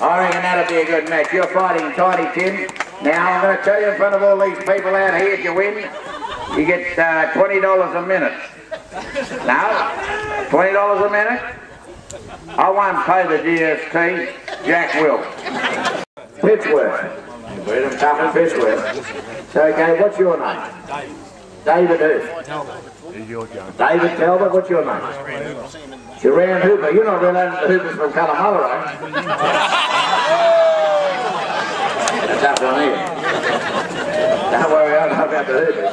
I reckon that'll be a good match. You're fighting Tiny Tim. Now, I'm going to tell you in front of all these people out here, if you win, you get uh, $20 a minute. Now, $20 a minute? I won't pay the GST. Jack will. Pittsworth. We're them tough in Pittsworth. So, okay, what's your name? David David who? David Talbot, what's your name? Sharan Hooper. You're not related to Hoopers from you? That's up on here. Don't worry, I don't know about the Hoopers.